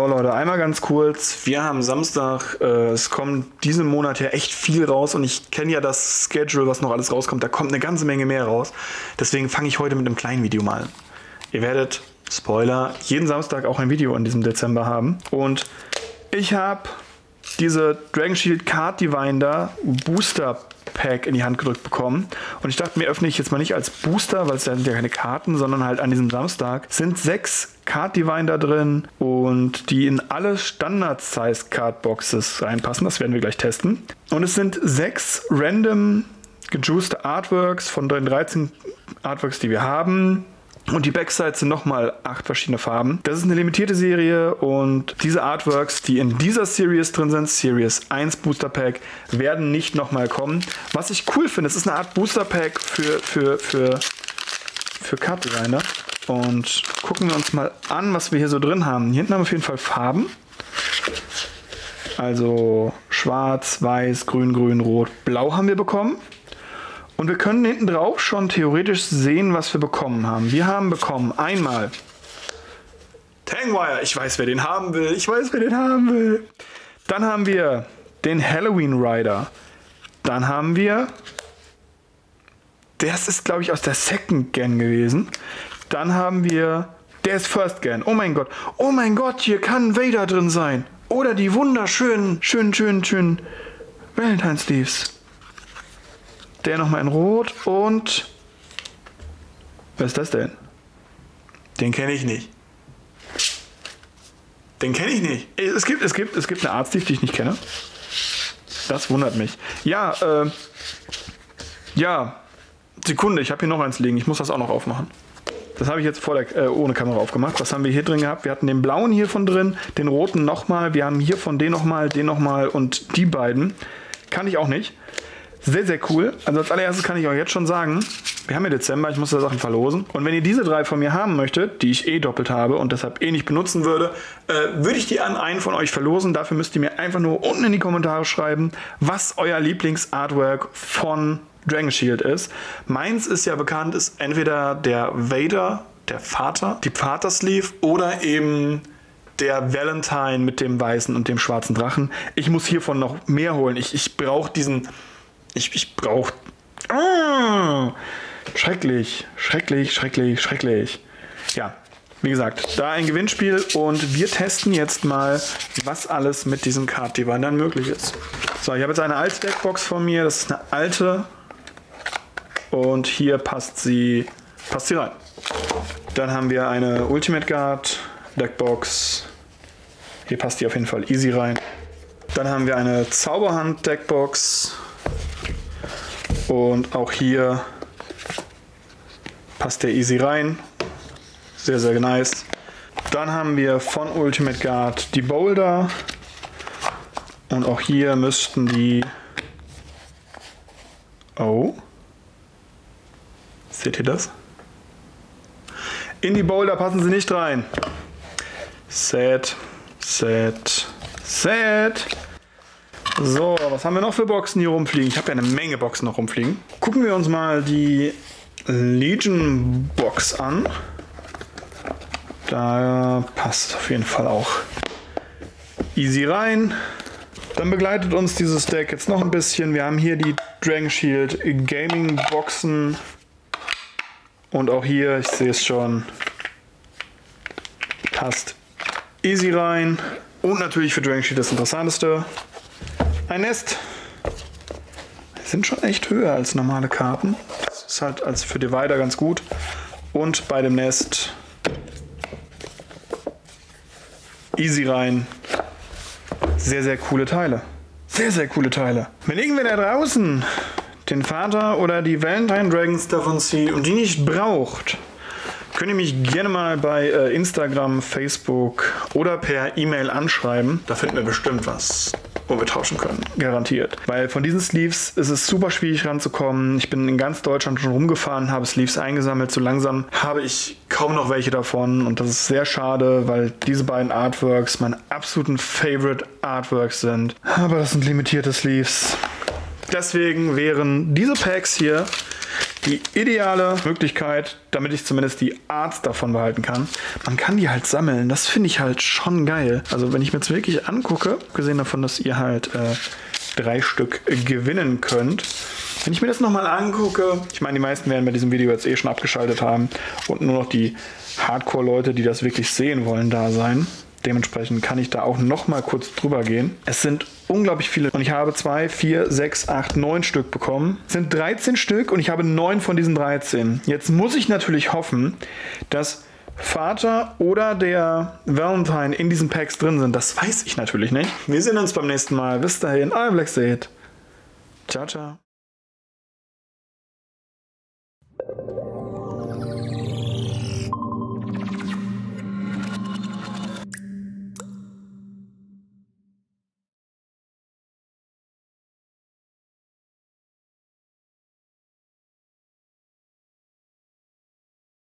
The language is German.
So Leute, einmal ganz kurz. Wir haben Samstag. Äh, es kommt diesen Monat ja echt viel raus und ich kenne ja das Schedule, was noch alles rauskommt. Da kommt eine ganze Menge mehr raus. Deswegen fange ich heute mit einem kleinen Video mal an. Ihr werdet, Spoiler, jeden Samstag auch ein Video in diesem Dezember haben. Und ich habe diese Dragon Shield Card Divinder Booster Pack in die Hand gedrückt bekommen. Und ich dachte mir, öffne ich jetzt mal nicht als Booster, weil es ja keine Karten, sondern halt an diesem Samstag sind sechs Card Divine da drin und die in alle Standard-Size Card Boxes reinpassen. Das werden wir gleich testen. Und es sind sechs random gejuiced Artworks von den 13 Artworks, die wir haben. Und die Backsides sind nochmal acht verschiedene Farben. Das ist eine limitierte Serie und diese Artworks, die in dieser Series drin sind, Series 1 Booster Pack, werden nicht nochmal kommen. Was ich cool finde, es ist eine Art Booster Pack für, für, für, für Card. Und gucken wir uns mal an, was wir hier so drin haben. Hier hinten haben wir auf jeden Fall Farben. Also schwarz, weiß, grün, grün, rot, blau haben wir bekommen. Und wir können hinten drauf schon theoretisch sehen, was wir bekommen haben. Wir haben bekommen einmal Tangwire. Ich weiß, wer den haben will. Ich weiß, wer den haben will. Dann haben wir den Halloween Rider. Dann haben wir, das ist glaube ich aus der Second Gen gewesen. Dann haben wir, der ist First Gen. Oh mein Gott. Oh mein Gott, hier kann Vader drin sein. Oder die wunderschönen, schönen, schönen, schönen Valentine's Leaves. Der nochmal in Rot und. Was ist das denn? Den kenne ich nicht. Den kenne ich nicht. Es gibt, es, gibt, es gibt eine Arztdief, die ich nicht kenne. Das wundert mich. Ja, äh. Ja. Sekunde, ich habe hier noch eins liegen. Ich muss das auch noch aufmachen. Das habe ich jetzt vor der, äh, ohne Kamera aufgemacht. Was haben wir hier drin gehabt? Wir hatten den blauen hier von drin, den roten nochmal. Wir haben hier von den nochmal, den nochmal und die beiden. Kann ich auch nicht. Sehr, sehr cool. Also als allererstes kann ich euch jetzt schon sagen, wir haben ja Dezember, ich muss da Sachen verlosen. Und wenn ihr diese drei von mir haben möchtet, die ich eh doppelt habe und deshalb eh nicht benutzen würde, äh, würde ich die an einen von euch verlosen. Dafür müsst ihr mir einfach nur unten in die Kommentare schreiben, was euer Lieblingsartwork von Dragon Shield ist. Meins ist ja bekannt, ist entweder der Vader, der Vater, die Vater-Sleeve oder eben der Valentine mit dem weißen und dem schwarzen Drachen. Ich muss hiervon noch mehr holen. Ich, ich brauche diesen ich, ich brauche. Ah, schrecklich, schrecklich, schrecklich, schrecklich. Ja, wie gesagt, da ein Gewinnspiel und wir testen jetzt mal, was alles mit diesem Card Divine dann möglich ist. So, ich habe jetzt eine alte Deckbox von mir. Das ist eine alte. Und hier passt sie, passt sie rein. Dann haben wir eine Ultimate Guard Deckbox. Hier passt die auf jeden Fall easy rein. Dann haben wir eine Zauberhand Deckbox. Und auch hier passt der easy rein. Sehr, sehr nice. Dann haben wir von Ultimate Guard die Boulder. Und auch hier müssten die... Oh. Seht ihr das? In die Boulder passen sie nicht rein. Set, set, set. So, was haben wir noch für Boxen hier rumfliegen? Ich habe ja eine Menge Boxen noch rumfliegen. Gucken wir uns mal die Legion Box an. Da passt auf jeden Fall auch easy rein. Dann begleitet uns dieses Deck jetzt noch ein bisschen. Wir haben hier die Dragon Shield Gaming Boxen. Und auch hier, ich sehe es schon, passt easy rein. Und natürlich für Dragon Shield das Interessanteste. Ein Nest. Die sind schon echt höher als normale Karten. Das ist halt als für Divider ganz gut. Und bei dem Nest easy rein. Sehr, sehr coole Teile. Sehr, sehr coole Teile. Wenn irgendwer da draußen den Vater oder die Valentine Dragons davon zieht und die nicht braucht, könnt ihr mich gerne mal bei äh, Instagram, Facebook oder per E-Mail anschreiben. Da finden wir bestimmt was wo wir tauschen können. Garantiert. Weil von diesen Sleeves ist es super schwierig ranzukommen. Ich bin in ganz Deutschland schon rumgefahren, habe Sleeves eingesammelt. So langsam habe ich kaum noch welche davon. Und das ist sehr schade, weil diese beiden Artworks meine absoluten Favorite Artworks sind. Aber das sind limitierte Sleeves. Deswegen wären diese Packs hier die ideale Möglichkeit, damit ich zumindest die Art davon behalten kann. Man kann die halt sammeln. Das finde ich halt schon geil. Also wenn ich mir jetzt wirklich angucke, gesehen davon, dass ihr halt äh, drei Stück gewinnen könnt. Wenn ich mir das nochmal angucke, ich meine, die meisten werden bei diesem Video jetzt eh schon abgeschaltet haben und nur noch die Hardcore-Leute, die das wirklich sehen wollen, da sein. Dementsprechend kann ich da auch noch mal kurz drüber gehen. Es sind unglaublich viele und ich habe zwei, vier, sechs, acht, neun Stück bekommen. Es sind 13 Stück und ich habe neun von diesen 13. Jetzt muss ich natürlich hoffen, dass Vater oder der Valentine in diesen Packs drin sind. Das weiß ich natürlich nicht. Wir sehen uns beim nächsten Mal. Bis dahin, euer Black Ciao, ciao.